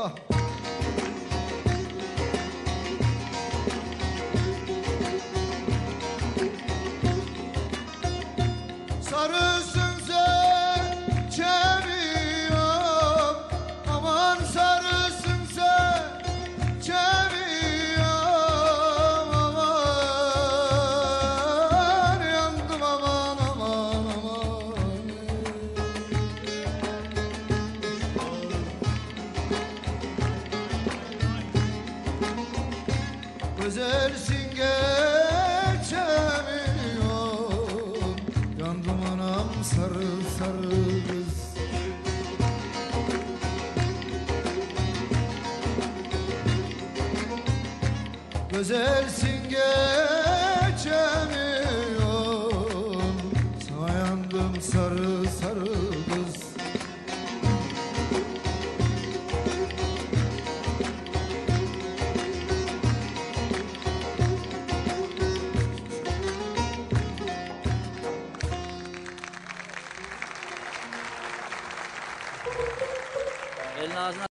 어. Güzelsin geçemiyorum. Yandım anam sarı sarı kız Güzelsin geçemiyorum. Sana yandım sarı sarı ağzına